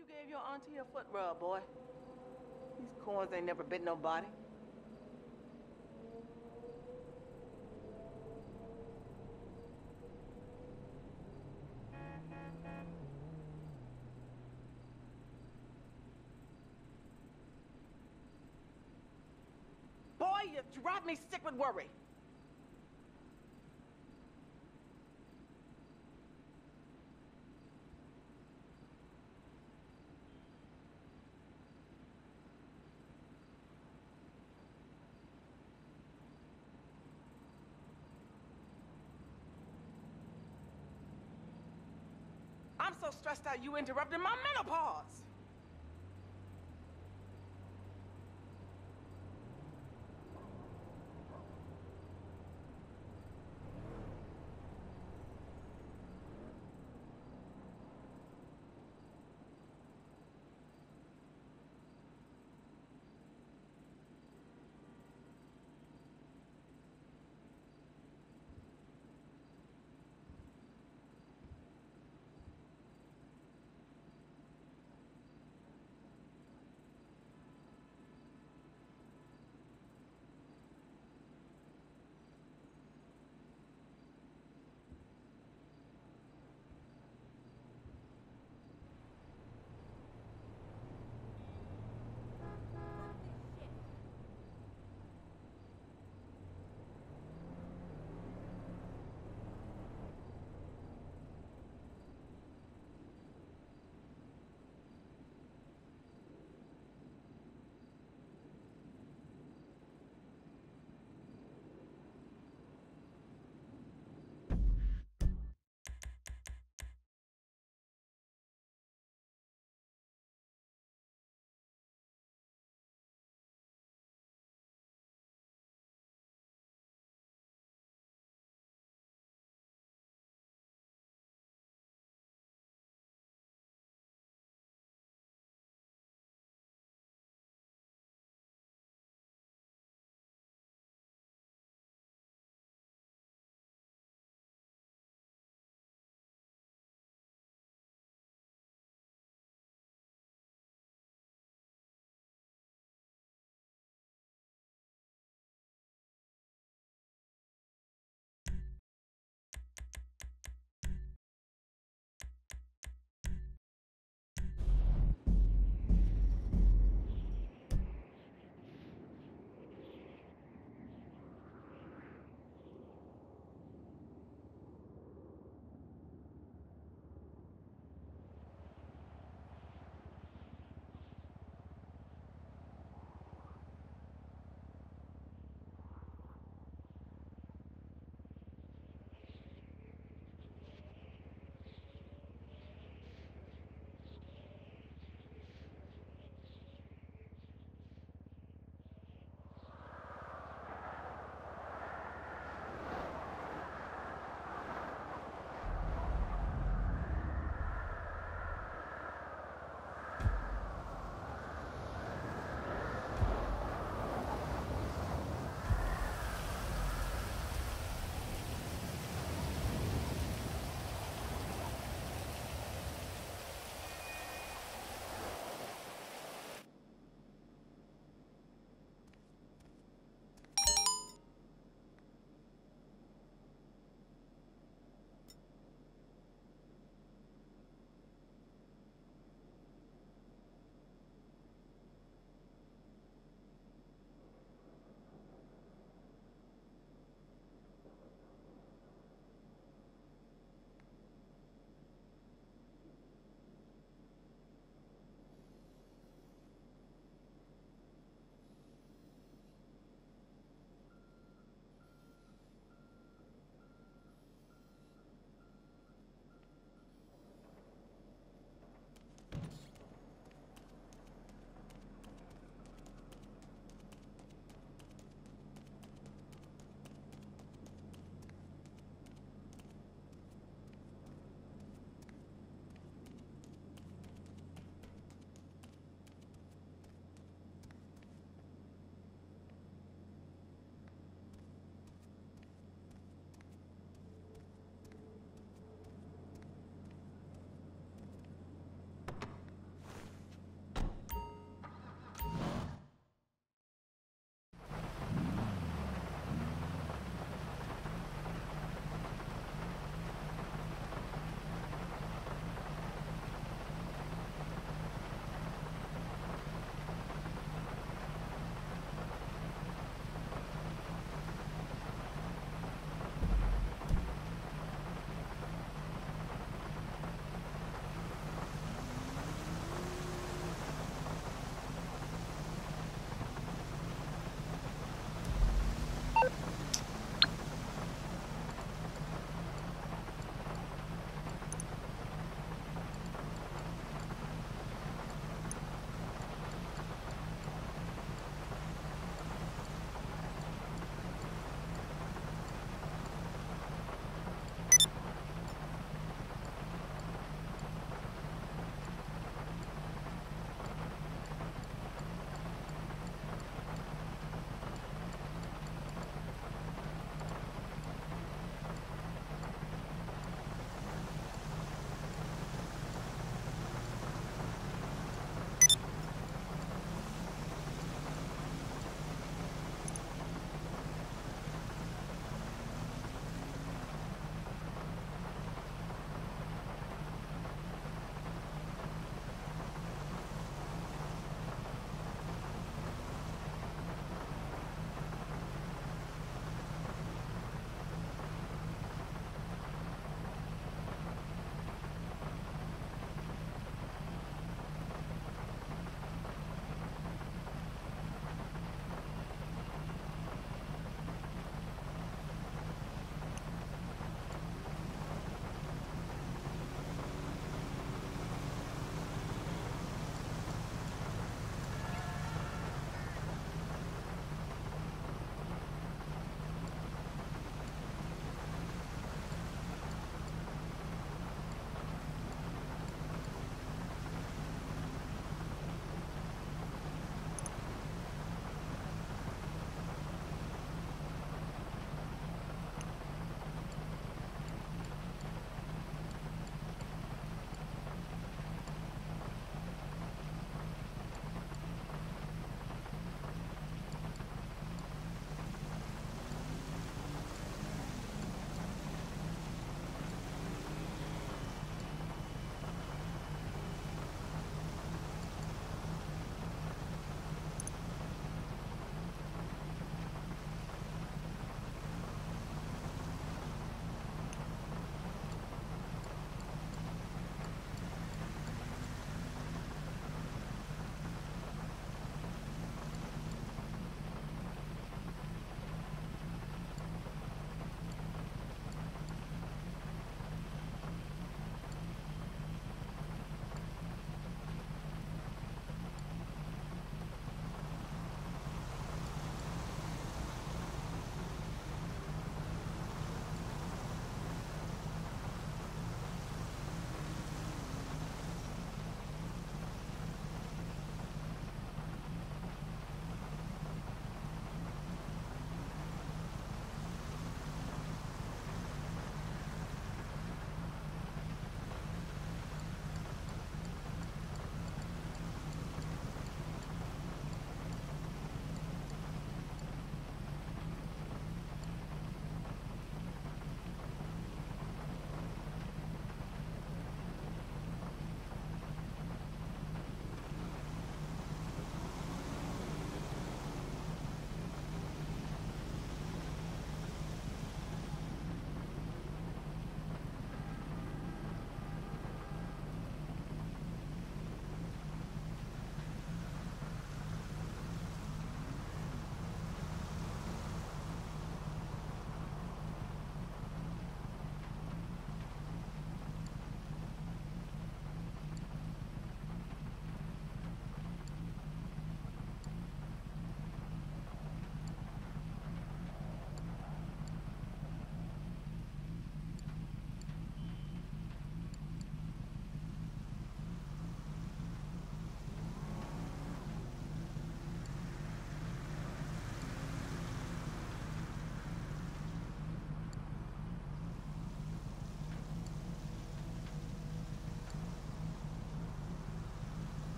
you gave your auntie a foot rub, boy. These corns ain't never bit nobody. Boy, you drive me sick with worry. Stressed out you interrupted my menopause.